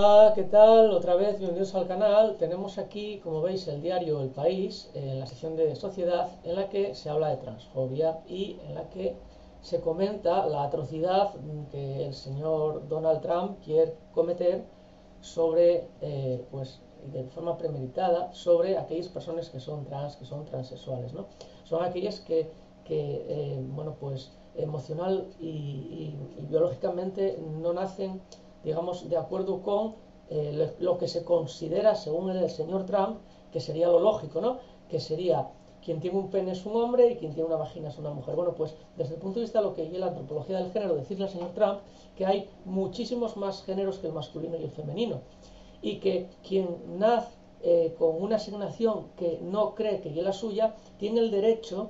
Hola, ¿qué tal? Otra vez, bienvenidos al canal. Tenemos aquí, como veis, el diario El País, en la sección de Sociedad, en la que se habla de transfobia y en la que se comenta la atrocidad que el señor Donald Trump quiere cometer sobre, eh, pues, de forma premeditada, sobre aquellas personas que son trans, que son transexuales, ¿no? Son aquellas que, que eh, bueno, pues, emocional y biológicamente no nacen digamos, de acuerdo con eh, lo que se considera, según el señor Trump, que sería lo lógico, ¿no? Que sería quien tiene un pene es un hombre y quien tiene una vagina es una mujer. Bueno, pues desde el punto de vista de lo que es la antropología del género, decirle al señor Trump que hay muchísimos más géneros que el masculino y el femenino. Y que quien nace eh, con una asignación que no cree que es la suya, tiene el derecho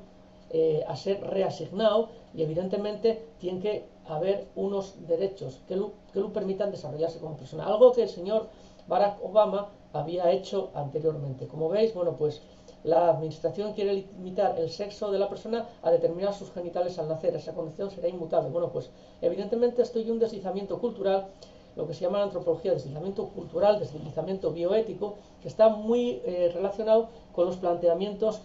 eh, a ser reasignado y evidentemente tiene que haber unos derechos que lo, que lo permitan desarrollarse como persona. Algo que el señor Barack Obama había hecho anteriormente. Como veis, bueno, pues la administración quiere limitar el sexo de la persona a determinar sus genitales al nacer. Esa condición será inmutable. Bueno, pues evidentemente esto hay un deslizamiento cultural, lo que se llama en antropología deslizamiento cultural, deslizamiento bioético, que está muy eh, relacionado con los planteamientos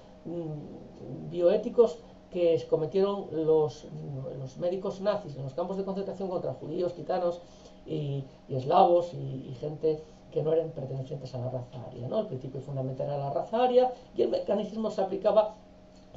bioéticos que cometieron los, los, médicos nazis en los campos de concentración contra judíos, gitanos y, eslavos y, gente que no eran pertenecientes a la raza aria. ¿no? El principio fundamental era la raza aria y el mecanismo se aplicaba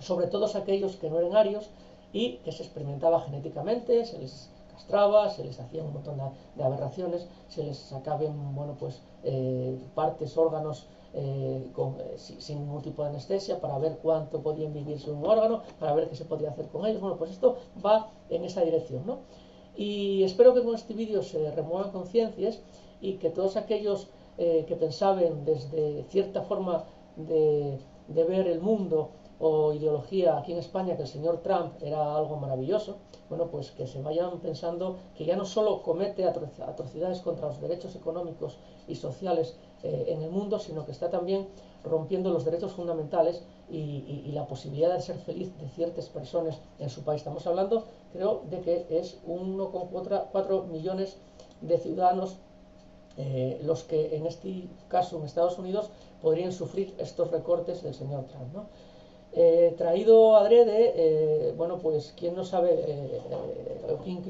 sobre todos aquellos que no eran arios y que se experimentaba genéticamente, se les castraba, se les hacía un montón de, aberraciones, se les sacaban bueno, pues, eh, partes, órganos eh, eh, sin, ningún tipo de anestesia para ver cuánto podían vivir sin un órgano, para ver qué se podía hacer con ellos. Bueno, pues esto va en esa dirección, ¿no? Y espero que con este vídeo se remuevan conciencias y que todos aquellos que pensaban desde cierta forma de ver el mundo o ideología aquí en España que el señor Trump era algo maravilloso, bueno, pues que se vayan pensando que ya no solo comete atrocidades contra los derechos económicos y sociales eh, en el mundo, sino que está también rompiendo los derechos fundamentales y, la posibilidad de ser feliz de ciertas personas en su país. Estamos hablando, creo, de que es 1,4 millones de ciudadanos eh, los que en este caso en Estados Unidos podrían sufrir estos recortes del señor Trump. ¿no? Eh, traído adrede, eh, bueno, pues quién no sabe, eh,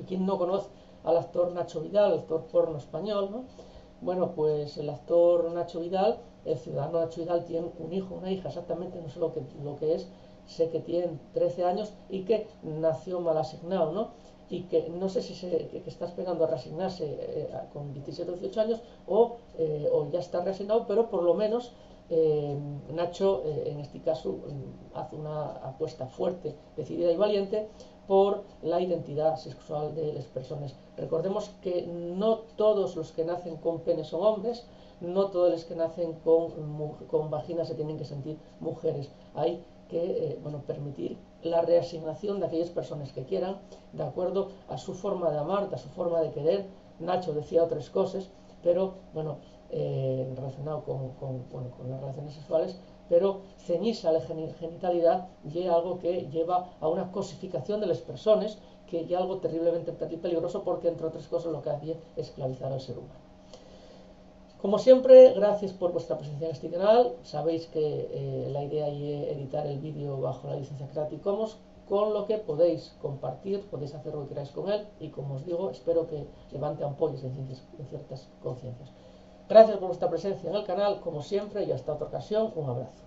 quién, no conoce al actor Nacho Vidal, el actor porno español, ¿no? Bueno, pues el actor Nacho Vidal, el ciudadano Nacho Vidal tiene un hijo, una hija, exactamente, no sé lo que, lo que es, sé que tiene 13 años y que nació mal asignado, ¿no? Y que no sé si se, que, está esperando a reasignarse con 17 o 18 años o, o ya está reasignado, pero por lo menos eh, Nacho, eh, en este caso, mm, hace una apuesta fuerte, decidida y valiente por la identidad sexual de las personas. Recordemos que no todos los que nacen con pene son hombres, no todos los que nacen con, con vagina se tienen que sentir mujeres. Hay que eh, bueno, permitir la reasignación de aquellas personas que quieran, de acuerdo a su forma de amar, a su forma de querer. Nacho decía otras cosas, pero bueno, eh, relacionado con, las relaciones sexuales, pero ceñirse a la genitalidad y algo que lleva a una cosificación de las personas, que es algo terriblemente peligroso porque, entre otras cosas, lo que hace es esclavizar al ser humano. Como siempre, gracias por vuestra presencia en este canal. Sabéis que eh, la idea es editar el vídeo bajo la licencia Creative Commons, con lo que podéis compartir, podéis hacer lo que queráis con él y, como os digo, espero que levante ampollas en ciertas conciencias. Gracias por vuestra presencia en el canal, como siempre, y hasta otra ocasión, un abrazo.